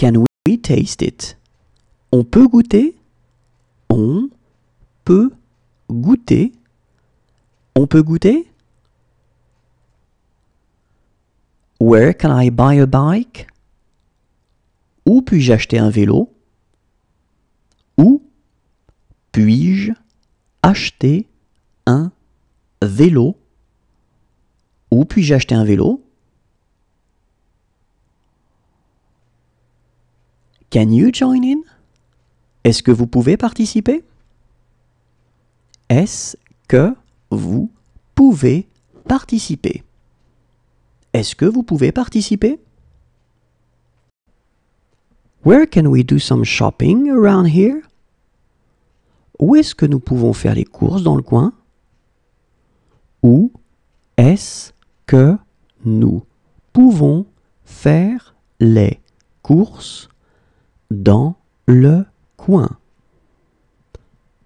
Can we taste it? On peut goûter? On peut goûter? On peut goûter? Where can I buy a bike? Où puis-je acheter un vélo? Où puis-je acheter un vélo? Où puis-je acheter un vélo? Can you join in? Est-ce que vous pouvez participer? Est-ce que vous pouvez participer? Est-ce que vous pouvez participer? Where can we do some shopping around here? Où est-ce que nous pouvons faire les courses dans le coin? Où est-ce que nous pouvons faire les courses dans le coin?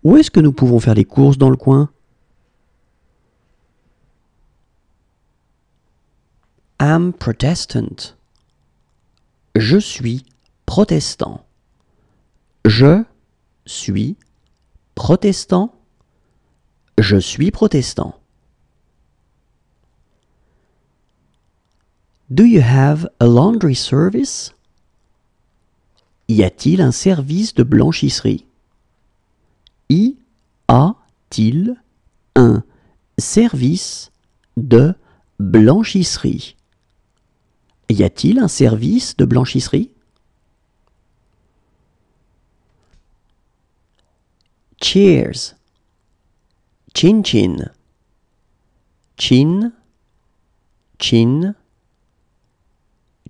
Où est-ce que nous pouvons faire les courses dans le coin? I'm Protestant. Je suis protestant. Je suis protestant. Je suis protestant. Do you have a laundry service? Y a-t-il un service de blanchisserie? Y a-t-il un service de blanchisserie? Y a-t-il un service de blanchisserie? Cheers. Chin chin. Chin. Chin.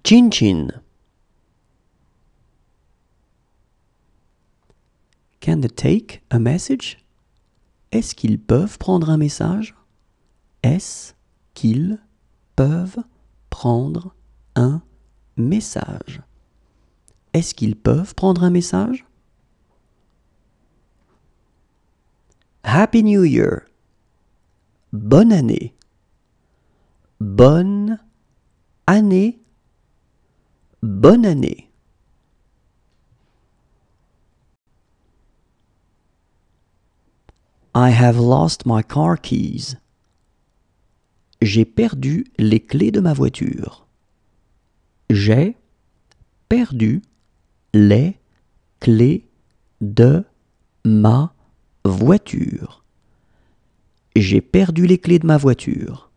Chin chin. Can they take a message? Est-ce qu'ils peuvent prendre un message? Est-ce qu'ils peuvent prendre un message? Est-ce qu'ils peuvent prendre un message? Happy New Year. Bonne année. Bonne année. Bonne année. I have lost my car keys. J'ai perdu les clés de ma voiture. J'ai perdu les clés de ma voiture. J'ai perdu les clés de ma voiture.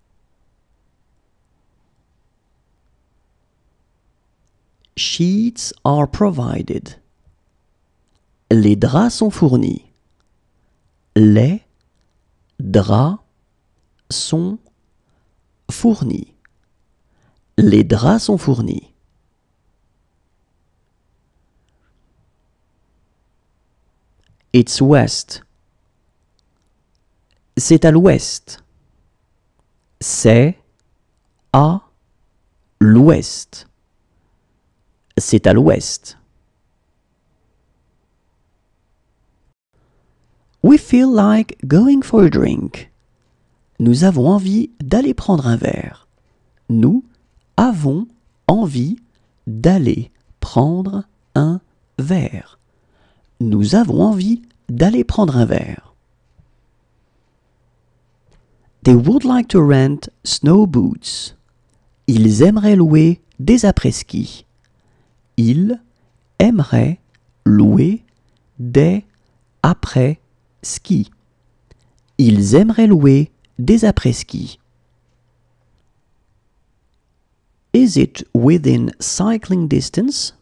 Sheets are provided. Les draps sont fournis. Les draps sont fournis. Les draps sont fournis. It's west. C'est à l'ouest. C'est à l'ouest. C'est à l'ouest. We feel like going for a drink. Nous avons envie d'aller prendre un verre. Nous avons envie d'aller prendre un verre. Nous avons envie d'aller prendre un verre. They would like to rent snow boots. Ils aimeraient louer des après-ski. Ils aimeraient louer des après-ski. Ils aimeraient louer des après-ski. Is it within cycling distance?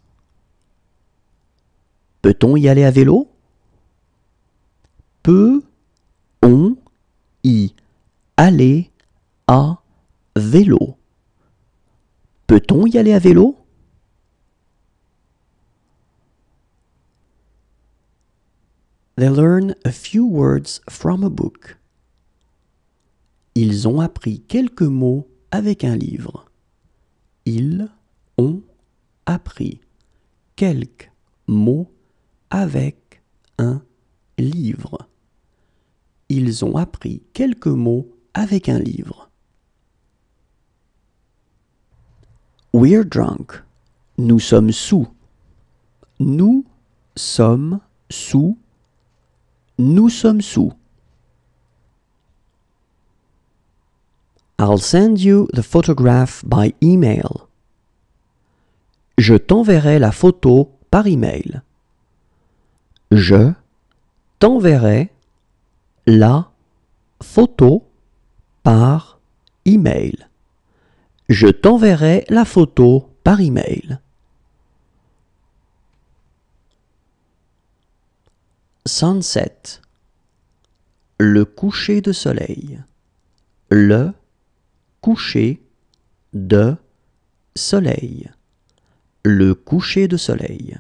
Peut-on y aller à vélo? Peut-on y aller à vélo? Peut-on y aller à vélo? They learn a few words from a book. Ils ont appris quelques mots avec un livre. Ils ont appris quelques mots avec un livre. Ils ont appris quelques mots avec un livre. We're drunk. Nous sommes sous. Nous sommes sous. Nous sommes sous. I'll send you the photograph by email. Je t'enverrai la photo par email. Je t'enverrai la photo par email. Je t'enverrai la photo par email. Sunset. Le coucher de soleil. Le coucher de soleil. Le coucher de soleil.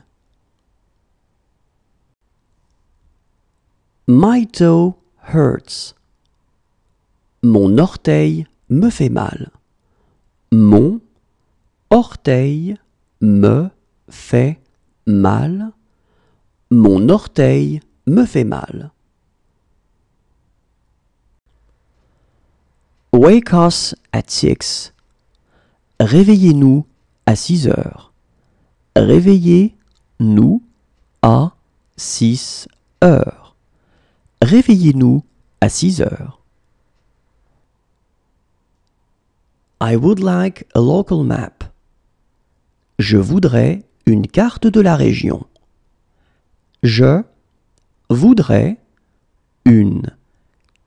My toe hurts. Mon orteil me fait mal. Mon orteil me fait mal. Mon orteil me fait mal. Wake us at six. Réveillez-nous à six heures. Réveillez-nous à six heures. Réveillez-nous à six heures. I would like a local map. Je voudrais une carte de la région. Je voudrais une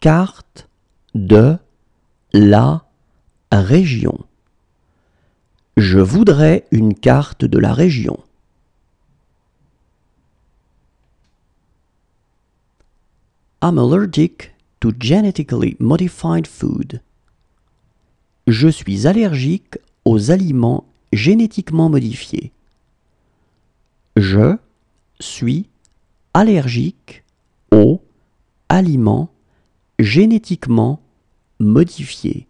carte de la région. Je voudrais une carte de la région. I'm allergic to genetically modified food. Je suis allergique aux aliments génétiquement modifiés. Je suis allergique aux aliments génétiquement modifiés.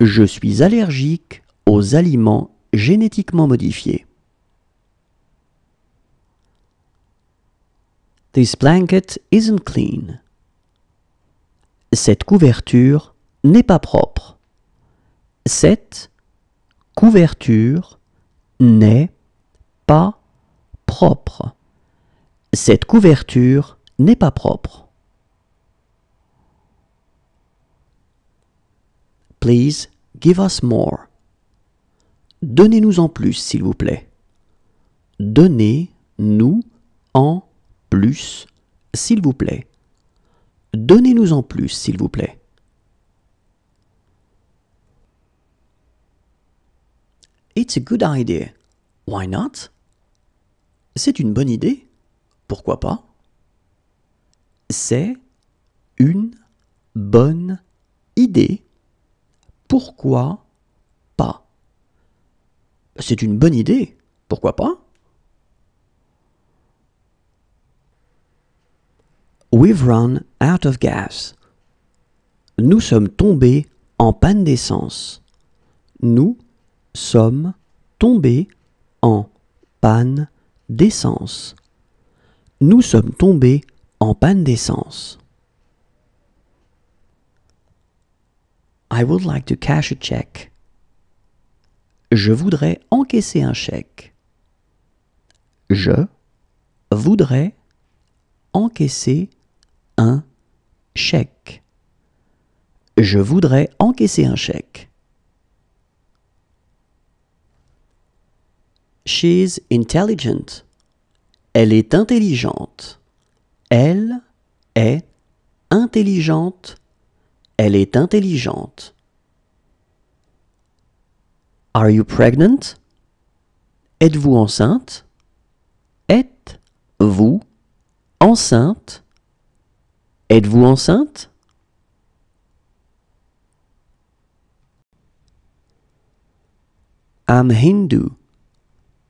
Je suis allergique aux aliments génétiquement modifiés. This blanket isn't clean. Cette couverture n'est pas propre. Cette couverture n'est pas propre. Cette couverture n'est pas propre. Please give us more. Donnez-nous en plus, s'il vous plaît. Donnez-nous en plus, s'il vous plaît. Donnez-nous en plus, s'il vous plaît. It's a good idea. Why not? C'est une bonne idée. Pourquoi pas? C'est une bonne idée. Pourquoi pas? C'est une bonne idée. Pourquoi pas? We've run out of gas. Nous sommes tombés en panne d'essence. Nous sommes tombés en panne d'essence. Nous sommes tombés en panne d'essence. I would like to cash a check. Je voudrais encaisser un chèque. Je voudrais encaisser un chèque. Je voudrais encaisser un chèque. She's intelligent. Elle est intelligente. Elle est intelligente. Elle est intelligente. Are you pregnant? Êtes-vous enceinte? Êtes-vous enceinte? Êtes-vous enceinte? I'm Hindu.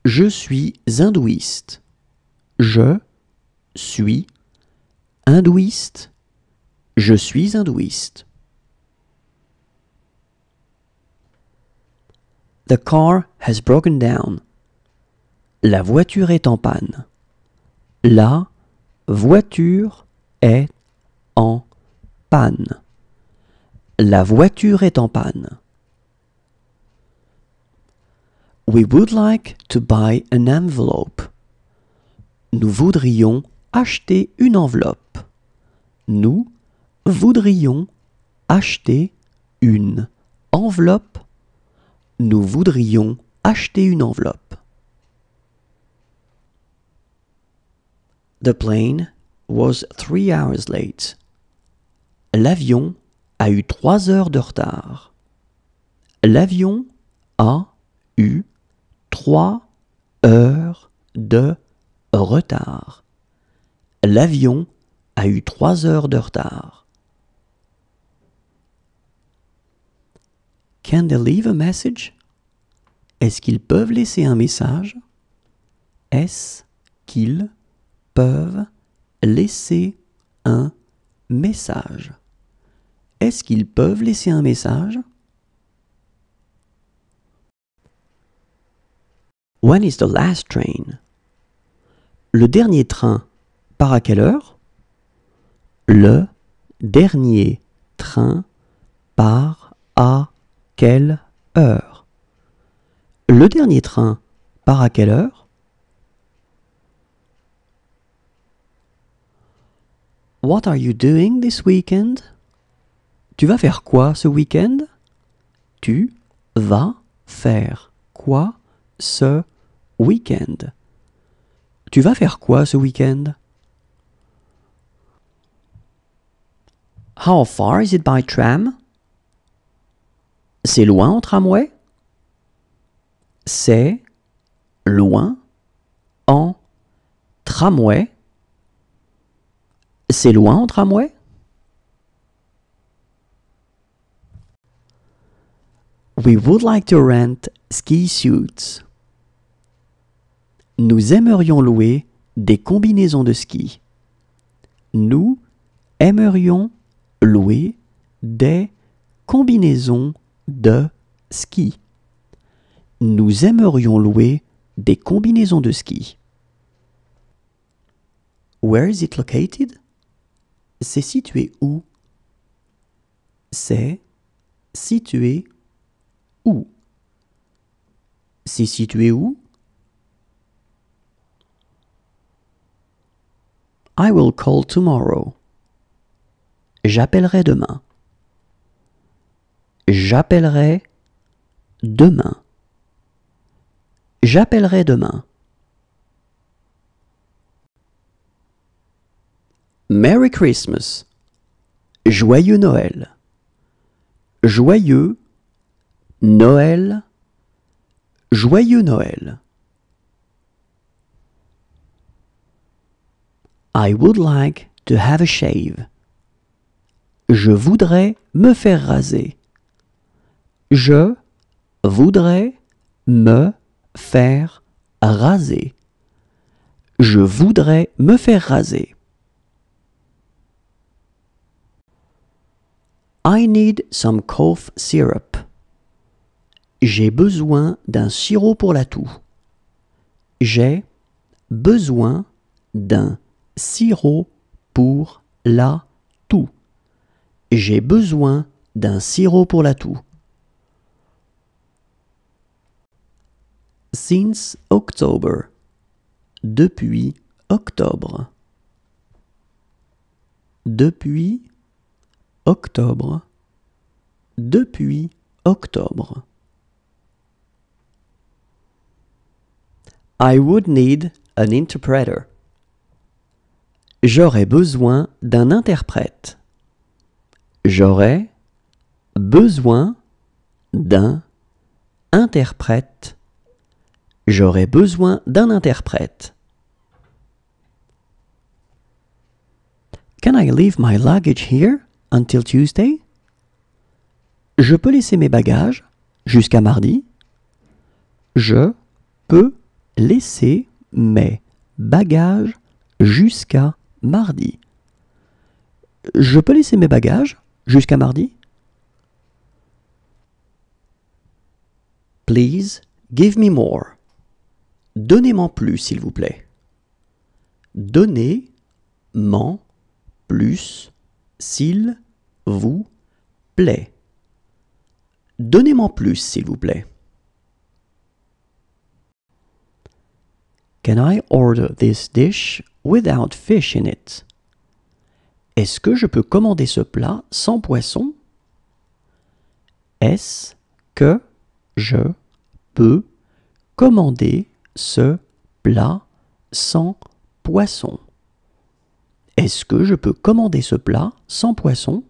Je suis hindouiste. Je suis hindouiste. Je suis hindouiste. The car has broken down. La voiture est en panne. La voiture est en panne. La voiture est en panne. We would like to buy an envelope. Nous voudrions acheter une enveloppe. Nous voudrions acheter une enveloppe. Nous voudrions acheter une enveloppe. The plane was three hours late. L'avion a eu trois heures de retard. L'avion a eu trois heures de retard. L'avion a eu trois heures de retard. Can they leave a message? Est-ce qu'ils peuvent laisser un message? Est-ce qu'ils peuvent laisser un message? Est-ce qu'ils peuvent laisser un message? When is the last train? Le dernier train part à quelle heure? Le dernier train part à quelle heure? Le dernier train part à quelle heure? What are you doing this weekend? Tu vas faire quoi ce week-end? Tu vas faire quoi ce week-end? Tu vas faire quoi ce week-end? How far is it by tram? C'est loin en tramway? C'est loin en tramway? C'est loin en tramway? We would like to rent ski suits. Nous aimerions louer des combinaisons de ski. Nous aimerions louer des combinaisons de ski. Nous aimerions louer des combinaisons de ski. Where is it located? C'est situé où? C'est situé où? C'est situé où? I will call tomorrow. J'appellerai demain. J'appellerai demain. J'appellerai demain. Merry Christmas. Joyeux Noël. Joyeux Noël. Joyeux Noël. I would like to have a shave. Je voudrais me faire raser. Je voudrais me faire raser. Je voudrais me faire raser. I need some cough syrup. J'ai besoin d'un sirop pour la toux. J'ai besoin d'un sirop pour la toux. J'ai besoin d'un sirop pour la toux. Since October. Depuis octobre. Depuis octobre. Depuis octobre. I would need an interpreter. J'aurais besoin d'un interprète. J'aurais besoin d'un interprète. J'aurais besoin d'un interprète. Can I leave my luggage here until Tuesday? Je peux laisser mes bagages jusqu'à mardi? Je peux laisser mes bagages jusqu'à mardi. Je peux laisser mes bagages jusqu'à mardi? Please give me more. Donnez-moi plus, s'il vous plaît. Donnez-m'en plus, s'il vous plaît. Donnez-moi plus, s'il vous plaît. Can I order this dish without fish in it? Est-ce que je peux commander ce plat sans poisson? Est-ce que je peux commander ce plat sans poisson. Est-ce que je peux commander ce plat sans poisson?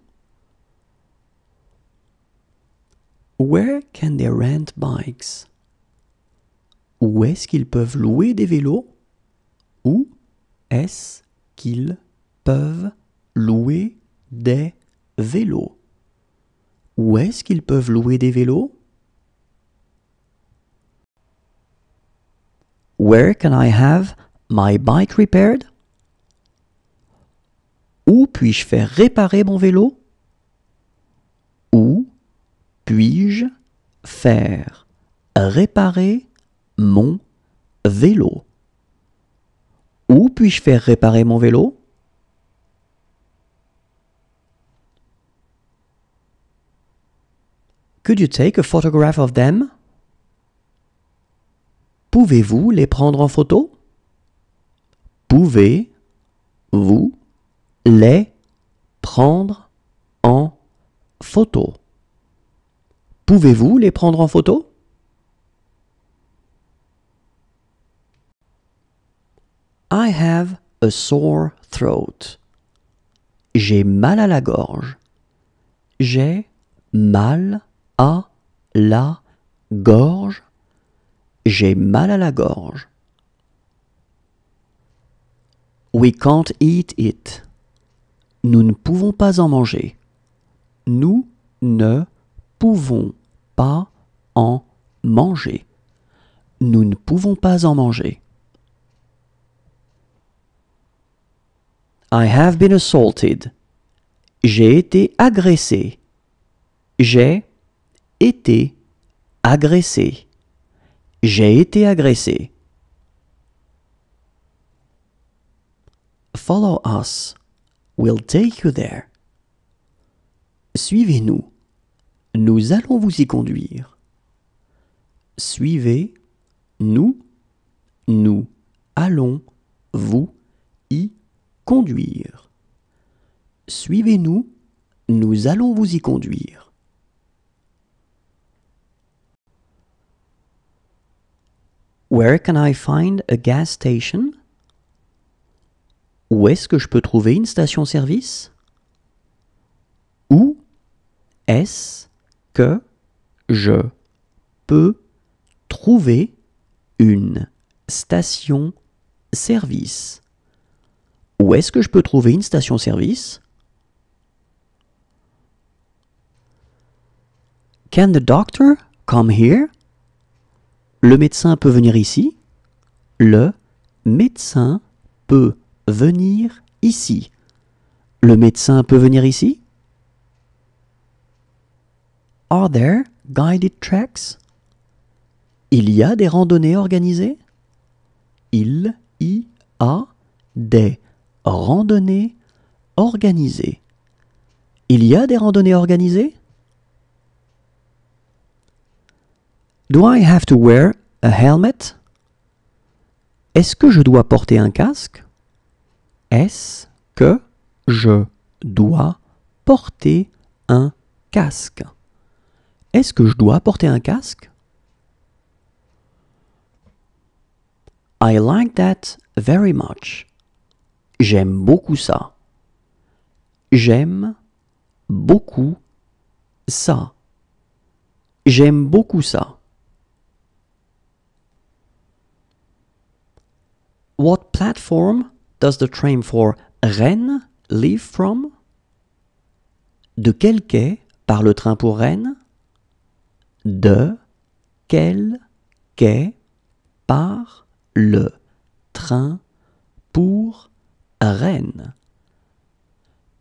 Where can they rent bikes? Où est-ce qu'ils peuvent louer des vélos? Où est-ce qu'ils peuvent louer des vélos? Où est-ce qu'ils peuvent louer des vélos? Where can I have my bike repaired? Où puis-je faire réparer mon vélo? Où puis-je faire réparer mon vélo? Où puis-je faire réparer mon vélo? Could you take a photograph of them? Pouvez-vous les prendre en photo? Pouvez-vous les prendre en photo? Pouvez-vous les prendre en photo? I have a sore throat. J'ai mal à la gorge. J'ai mal à la gorge. J'ai mal à la gorge. We can't eat it. Nous ne pouvons pas en manger. Nous ne pouvons pas en manger. Nous ne pouvons pas en manger. I have been assaulted. J'ai été agressé. J'ai été agressé. J'ai été agressé. Follow us. We'll take you there. Suivez-nous. Nous allons vous y conduire. Suivez-nous. Nous allons vous y conduire. Suivez-nous. Nous allons vous y conduire. Where can I find a gas station? Où est-ce que je peux trouver une station-service? Où est-ce que je peux trouver une station-service? Où est-ce que je peux trouver une station-service? Can the doctor come here? Le médecin peut venir ici. Le médecin peut venir ici. Le médecin peut venir ici. Are there guided tracks? Il y a des randonnées organisées? Il y a des randonnées organisées. Il y a des randonnées organisées? Do I have to wear a helmet? Est-ce que je dois porter un casque? Est-ce que je dois porter un casque? Est-ce que je dois porter un casque? I like that very much. J'aime beaucoup ça. J'aime beaucoup ça. J'aime beaucoup ça. What platform does the train for Rennes leave from? De quel quai part le train pour Rennes? De quel quai part le train pour Rennes?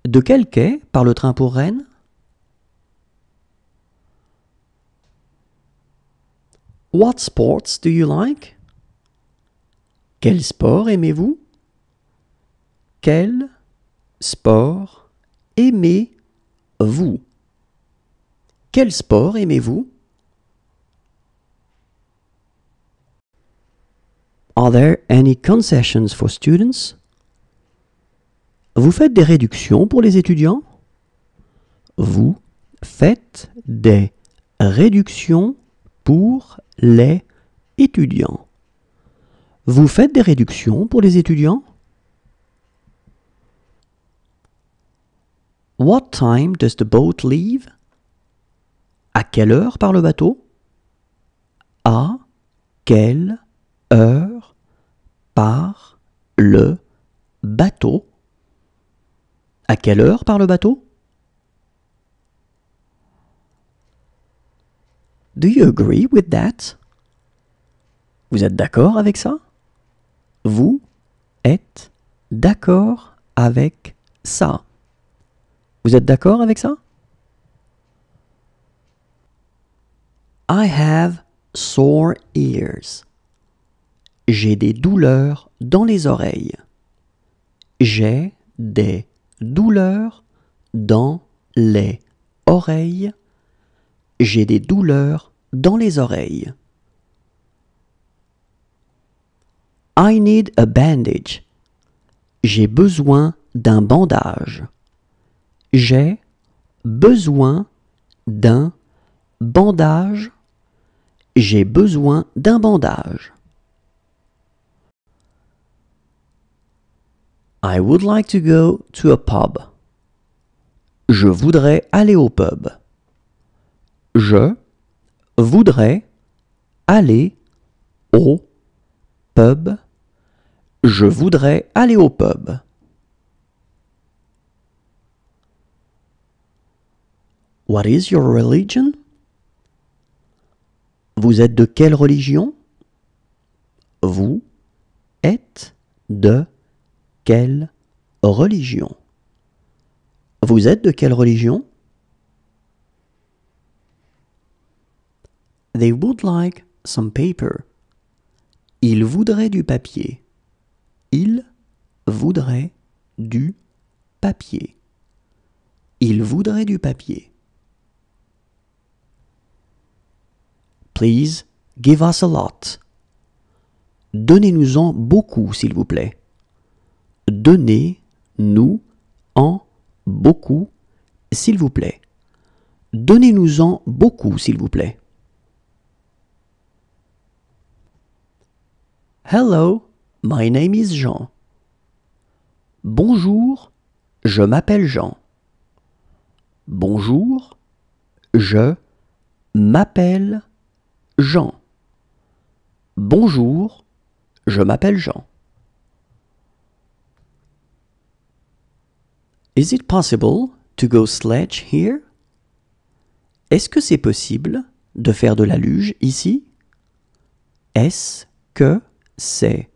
De quel quai le train pour Rennes? What sports do you like? Quel sport aimez-vous? Quel sport aimez-vous? Quel sport aimez-vous? Are there any concessions for students? Vous faites des réductions pour les étudiants? Vous faites des réductions pour les étudiants? Vous faites des réductions pour les étudiants? What time does the boat leave? À quelle heure part le bateau? À quelle heure part le bateau? À quelle heure le bateau? Do you agree with that? Vous êtes d'accord avec ça? Vous êtes d'accord avec ça? Vous êtes d'accord avec ça? I have sore ears. J'ai des douleurs dans les oreilles. J'ai des douleurs dans les oreilles. J'ai des douleurs dans les oreilles. I need a bandage. J'ai besoin d'un bandage. J'ai besoin d'un bandage. J'ai besoin d'un bandage. I would like to go to a pub. Je voudrais aller au pub. Je voudrais aller au pub. Je voudrais aller au pub. What is your religion? Vous êtes de quelle religion? Vous êtes de quelle religion? Vous êtes de quelle religion? They would like some paper. Ils voudraient du papier. Ils voudraient du papier. Ils voudraient du papier. Please give us a lot. Donnez-nous-en beaucoup, s'il vous plaît. Donnez-nous en beaucoup, s'il vous plaît. Donnez-nous-en beaucoup, s'il vous plaît. Hello, my name is Jean. Bonjour, je m'appelle Jean. Bonjour, je m'appelle Jean. Bonjour, je m'appelle Jean. Is it possible to go sledge here? Est-ce que c'est possible de faire de la luge ici? Est-ce que c'est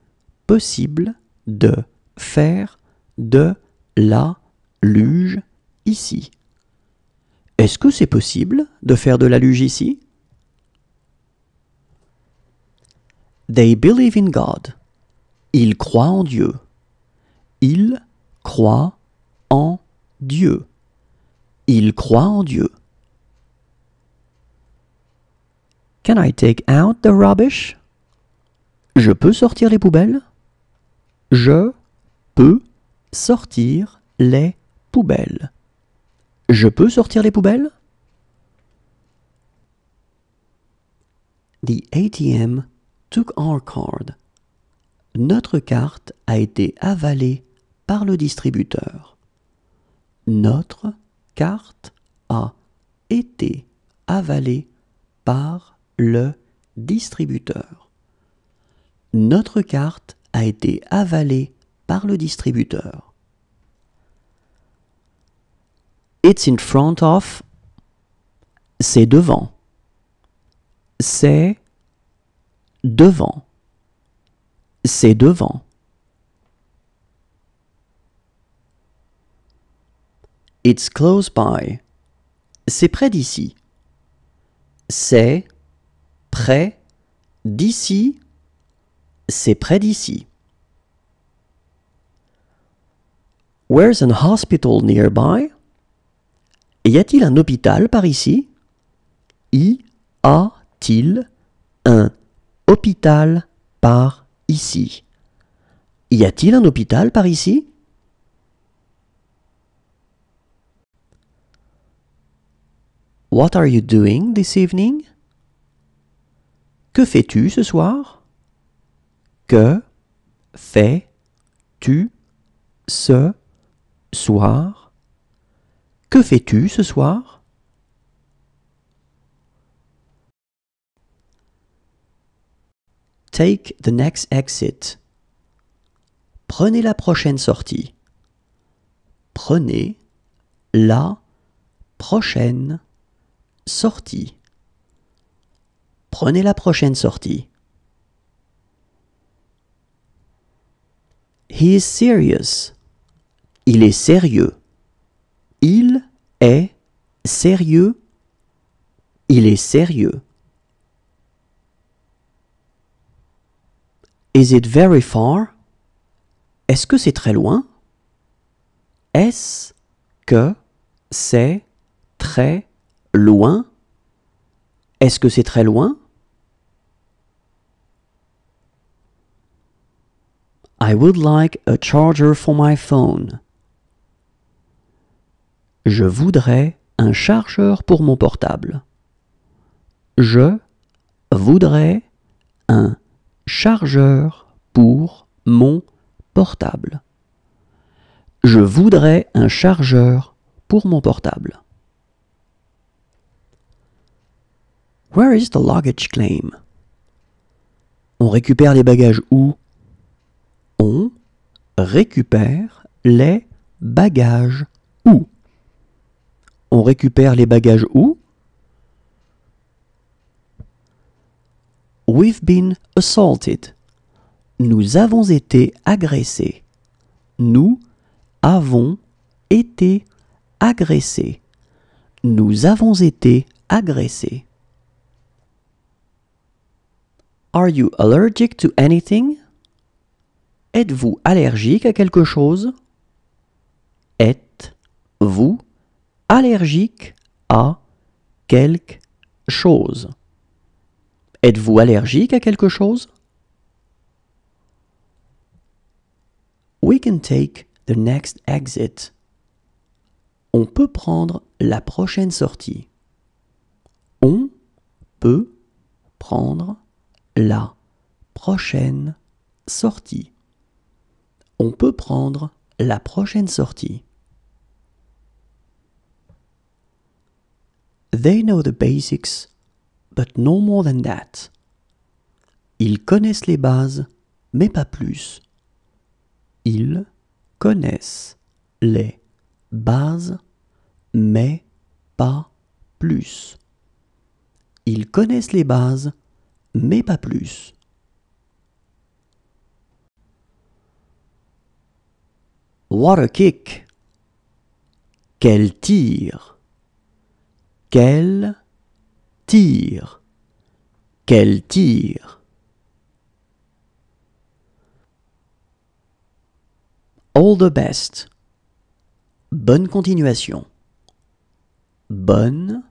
possible de faire de la luge ici? Est-ce que c'est possible de faire de la luge ici? They believe in God. Ils croient en Dieu. Ils croient en Dieu. Ils croient en Dieu. Can I take out the rubbish? Je peux sortir les poubelles? Je peux sortir les poubelles. Je peux sortir les poubelles? The ATM took our card. Notre carte a été avalée par le distributeur. Notre carte a été avalée par le distributeur. Notre carte a été avalée par le distributeur. It's in front of. C'est devant. C'est devant. C'est devant. It's close by. C'est près d'ici. C'est près D'ici, c'est près d'ici. Where's an hospital nearby? Y a-t-il un hôpital par ici? Y a-t-il un hôpital par ici? Y a-t-il un hôpital par ici? What are you doing this evening? Que fais-tu ce soir? Que fais-tu ce soir? Que fais-tu ce soir? Take the next exit. Prenez la prochaine sortie. Prenez la prochaine sortie. Prenez la prochaine sortie. He is serious. Il est sérieux. Il est sérieux. Il est sérieux. Is it very far? Est-ce que c'est très loin? Est-ce que c'est très loin? Est-ce que c'est très loin? I would like a charger for my phone. Je voudrais un chargeur pour mon portable. Je voudrais un chargeur pour mon portable. Je voudrais un chargeur pour mon portable. Where is the luggage claim? On récupère les bagages où? On récupère les bagages où? On récupère les bagages où? We've been assaulted. Nous avons été agressés. Nous avons été agressés. Nous avons été agressés. Are you allergic to anything? Êtes-vous allergique à quelque chose? Êtes-vous allergique à quelque chose? Êtes-vous allergique à quelque chose? We can take the next exit. On peut prendre la prochaine sortie. On peut prendre la prochaine sortie. On peut prendre la prochaine sortie. They know the basics, but no more than that. Ils connaissent les bases, mais pas plus. Ils connaissent les bases, mais pas plus. Ils connaissent les bases, mais pas plus. What a kick! Quel tir! Quel tir! Quel tir! All the best. Bonne continuation. Bonne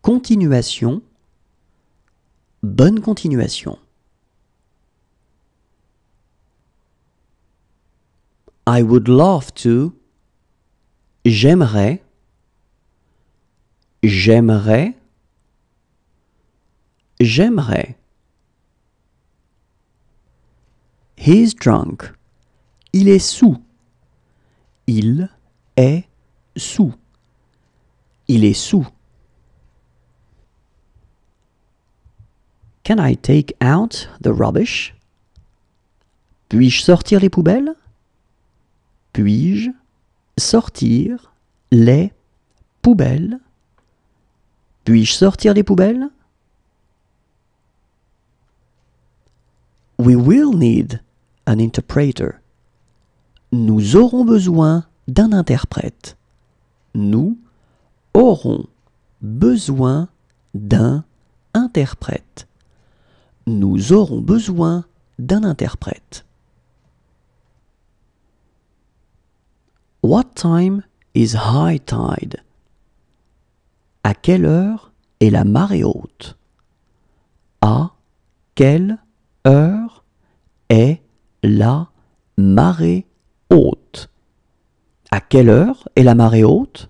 continuation. Bonne continuation. I would love to. J'aimerais. J'aimerais. J'aimerais. He's drunk. Il est sous. Il est sous. Il est sous. Can I take out the rubbish? Puis-je sortir les poubelles? Puis-je sortir les poubelles? Puis-je sortir les poubelles? We will need an interpreter. Nous aurons besoin d'un interprète. Nous aurons besoin d'un interprète. nous aurons besoin d'un interprète. What time is high tide? À quelle heure est la marée haute? À quelle heure est la marée haute? À quelle heure est la marée haute?